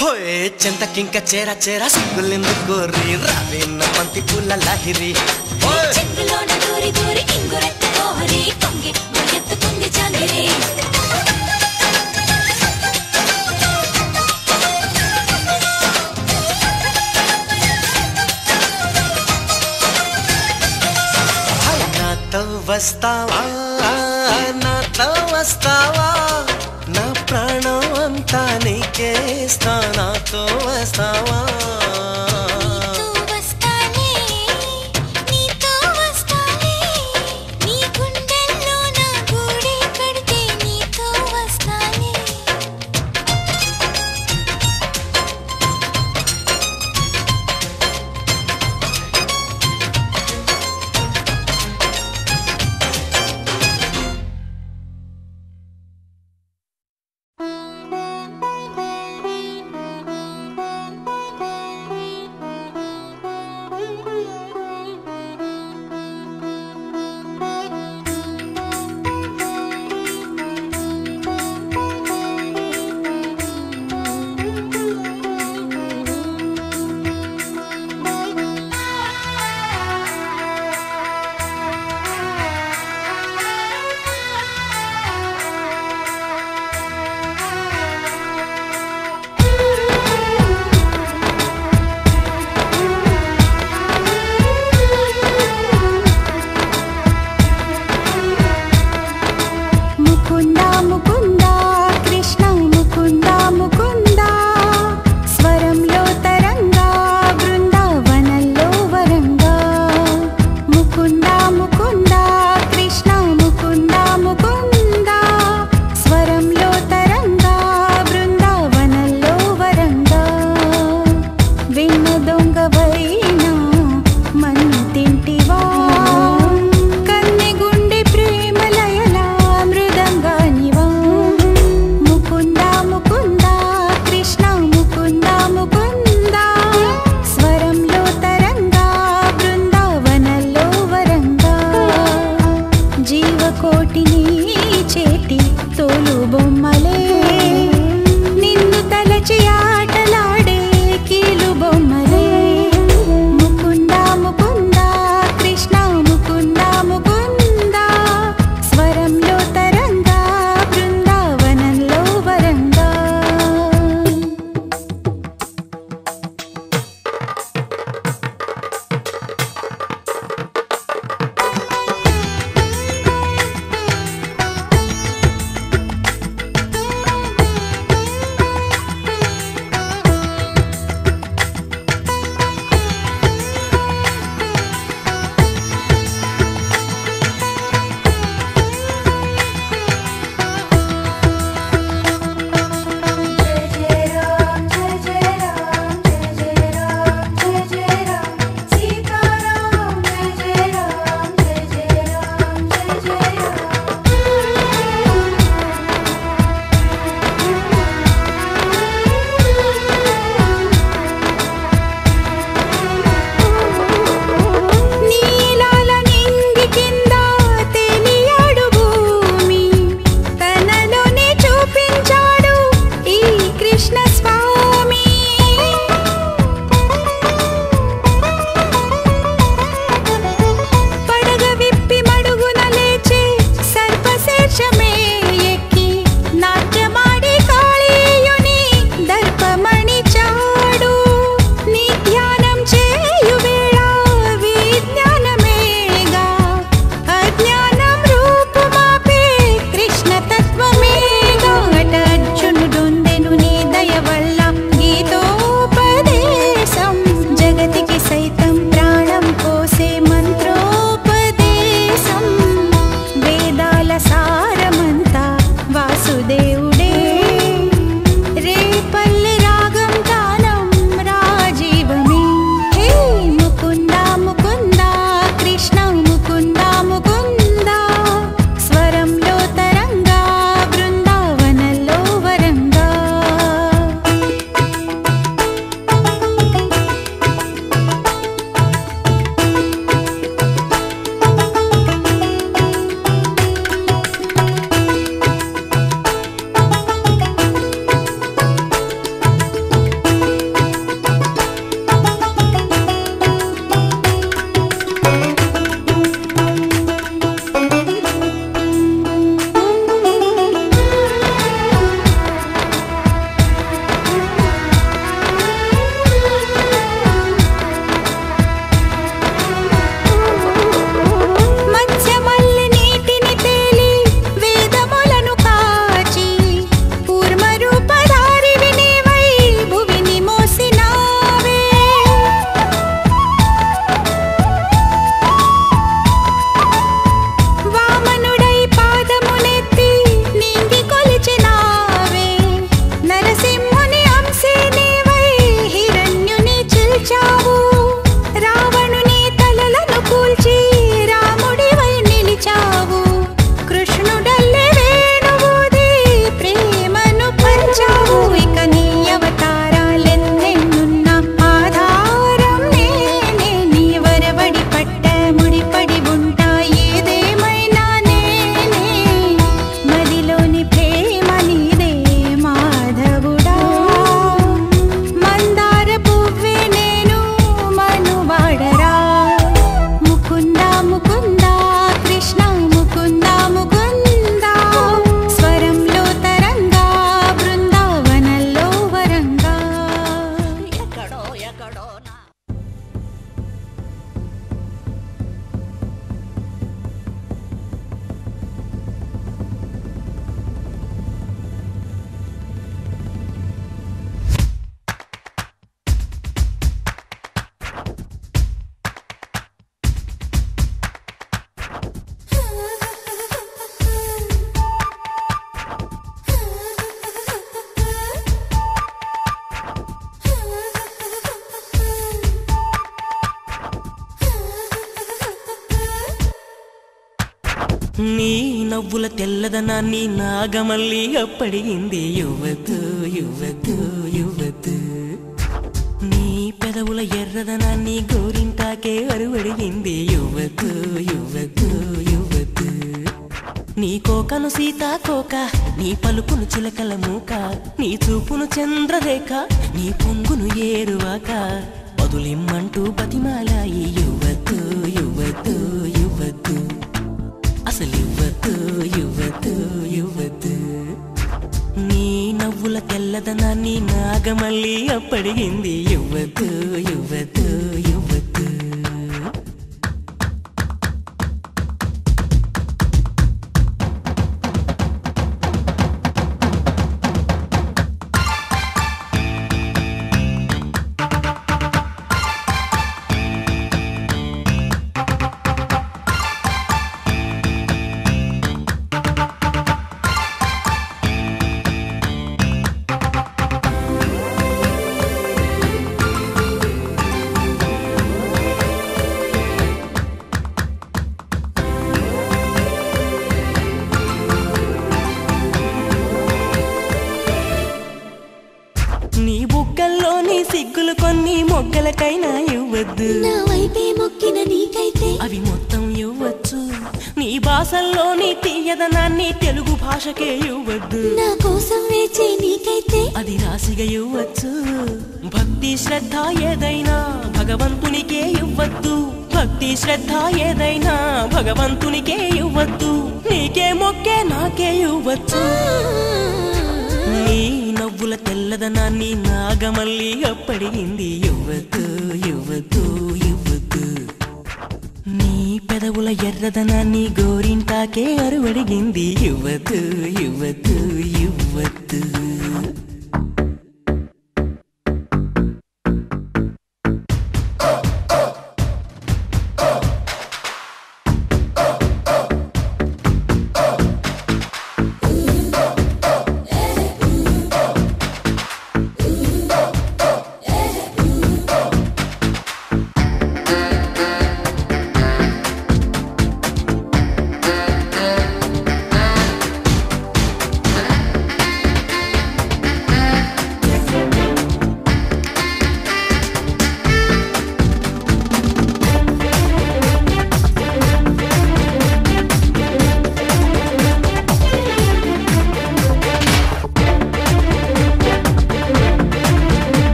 హోయ్ చెంతకింక చేర చేర సిగ్గులెందుకు కోరి రావేన్న పంతి పూల లాహిరి. వస్తావా నాతో వస్తావా తెల్లదనాన్ని నాగమల్లి అప్పడిగింది. యువతు యువతు యువతు. నీ పెదవుల ఎర్రదనాన్ని గోరింటాకే అరువడిగింది. యువతు యువతు యువతు. నీ కోకను సీతాకోక నీ పలుకును చిలకల మూక నీ చూపును చంద్రరేఖ నీ పొంగును ఏరువాక. పదులిమ్మంటూ బతిమాలాయి. యువతు యువతు యువతు. అసలు నవ్వుల నాగమల్లి అప్పడిగింది. యువతు యువతు యువతు మొగ్గలకైనా ఇవ్వద్దు. నా వైపే మొక్కిన నీకైతే అవి మొత్తం ఇవ్వచ్చు. నీ భాషల్లోని తీయదనాన్ని తెలుగు భాషకే ఇవ్వద్దు. నా కోసం వేచే నీకైతే అది రాసిగా ఇవ్వచ్చు. భక్తి శ్రద్ధ ఏదైనా భగవంతునికే ఇవ్వద్దు. భక్తి శ్రద్ధ ఏదైనా భగవంతునికే ఇవ్వద్దు. నీకే మొక్కే నాకే ఇవ్వచ్చు. నవ్వుల తెల్లదనాన్ని నాగమల్లి అప్పడిగింది. యువతు యువతు యువతు. నీ పెదవుల ఎర్రదనాన్ని గోరింటాకే అరువడిగింది. యువతు యువతు యువతు.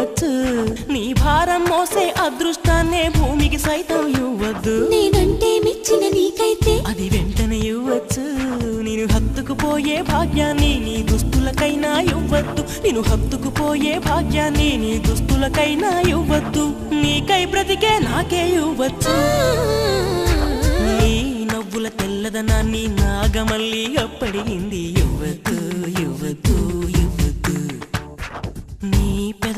ఇవ్వచ్చు నీ భారం మోసే అదృష్టాన్నే భూమికి సైతం ఇవ్వద్దు. నేనంటే మెచ్చిన నీకైతే. అది వెంటనే ఇవ్వచ్చు. నేను హత్తుకుపోయే భాగ్యాన్ని నీ దుస్తులకైనా ఇవ్వద్దు. నేను హత్తుకుపోయే భాగ్యాన్ని నీ దుస్తులకైనా ఇవ్వద్దు. నీకై బ్రతికే నాకే ఇవ్వచ్చు. నీ నవ్వుల తెల్లదనాన్ని నాగమల్లి అప్పడిగింది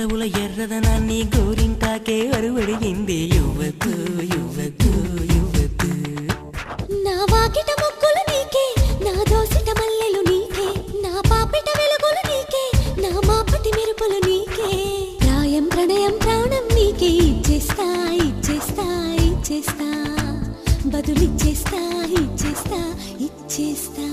పెదవుల ఎర్రదనాన్ని గోరింటాకే అరువడిగింది. యువకు యువతు యువతు. నా వాకిట మొక్కులు నీకే నా దోసిట మల్లెలు నీకే నా పాపిట వెలుగులు నీకే నా మాపటి మెరుపులు నీకే. ప్రాయం ప్రణయం ప్రాణం నీకే ఇచ్చేస్తా ఇచ్చేస్తా ఇచ్చేస్తా. బదులిచ్చేస్తా ఇచ్చేస్తా ఇచ్చేస్తా.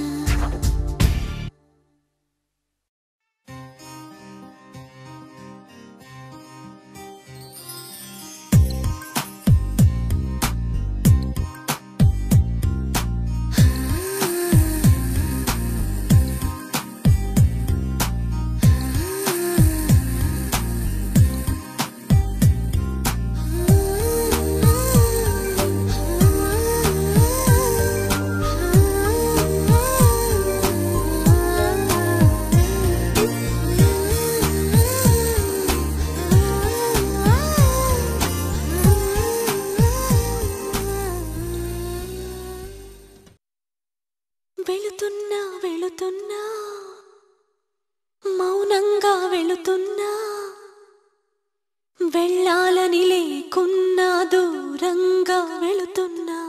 వెళుతున్నా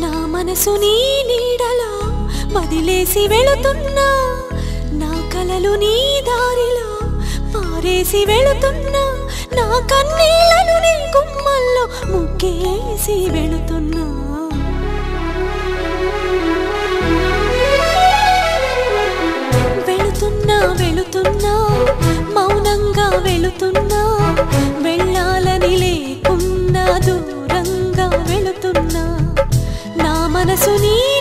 నా మనసు నీ నీడలో వదిలేసి వెళుతున్నా నా కలలు నీ దారిలో పారేసి వెళుతున్నా నా కన్నీళ్ళను నీ గుమ్మల్లో ముగ్గేసి వెళుతున్నా. వెళుతున్నా వెళుతున్నా మౌనంగా వెళుతున్నా మనసు నీ